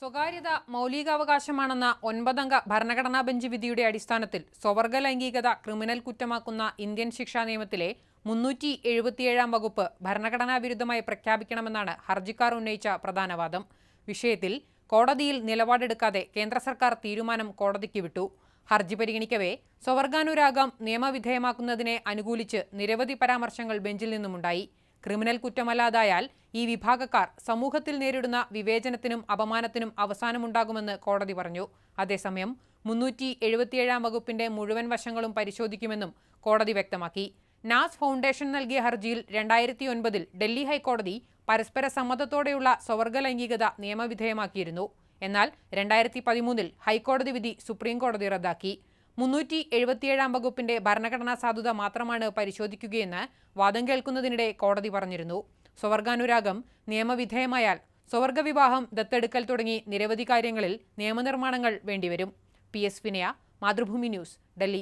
സ്വകാര്യത മൗലികാവകാശമാണെന്ന ഒൻപതംഗ ഭരണഘടനാ ബെഞ്ച് വിധിയുടെ അടിസ്ഥാനത്തിൽ സ്വവർഗ ലൈംഗികത ക്രിമിനൽ കുറ്റമാക്കുന്ന ഇന്ത്യൻ ശിക്ഷാ നിയമത്തിലെ മുന്നൂറ്റി എഴുപത്തിയേഴാം വകുപ്പ് ഭരണഘടനാ വിരുദ്ധമായി പ്രഖ്യാപിക്കണമെന്നാണ് ഹർജിക്കാർ ഉന്നയിച്ച പ്രധാന വാദം വിഷയത്തിൽ കോടതിയിൽ നിലപാടെടുക്കാതെ കേന്ദ്ര സർക്കാർ തീരുമാനം കോടതിക്ക് വിട്ടു. ഹർജി പരിഗണിക്കവേ സ്വവർഗാനുരാഗം നിയമവിധേയമാക്കുന്നതിനെ അനുകൂലിച്ച് നിരവധി പരാമർശങ്ങൾ ബെഞ്ചിൽ നിന്നുമുണ്ടായി. ക്രിമിനൽ കുറ്റമല്ലാതായാൽ ഈ വിഭാഗക്കാർ സമൂഹത്തിൽ നേരിടുന്ന വിവേചനത്തിനും അപമാനത്തിനും അവസാനമുണ്ടാകുമെന്ന് കോടതി പറഞ്ഞു. അതേസമയം മുന്നൂറ്റി എഴുപത്തിയേഴാം വകുപ്പിന്റെ മുഴുവൻ വശങ്ങളും പരിശോധിക്കുമെന്നും കോടതി വ്യക്തമാക്കി. നാസ് ഫൗണ്ടേഷൻ നൽകിയ ഹർജിയിൽ രണ്ടായിരത്തി ഒൻപതിൽ ഡൽഹി ഹൈക്കോടതി പരസ്പര സമ്മതത്തോടെയുള്ള സ്വർഗലൈംഗികത നിയമവിധേയമാക്കിയിരുന്നു. എന്നാൽ രണ്ടായിരത്തി പതിമൂന്നിൽ ഹൈക്കോടതി വിധി സുപ്രീംകോടതി റദ്ദാക്കി. മുന്നൂറ്റി എഴുപത്തിയേഴാം വകുപ്പിന്റെ ഭരണഘടനാ സാധുത മാത്രമാണ് പരിശോധിക്കുകയെന്ന് വാദം കേൾക്കുന്നതിനിടെ കോടതി പറഞ്ഞിരുന്നു. സ്വവർഗാനുരാഗം നിയമവിധേയമായാൽ സ്വവർഗ വിവാഹം ദത്തെടുക്കൽ തുടങ്ങി നിരവധി കാര്യങ്ങളിൽ നിയമനിർമ്മാണങ്ങൾ വേണ്ടിവരും. പി എസ് വിനയ മാതൃഭൂമി ന്യൂസ് ഡൽഹി.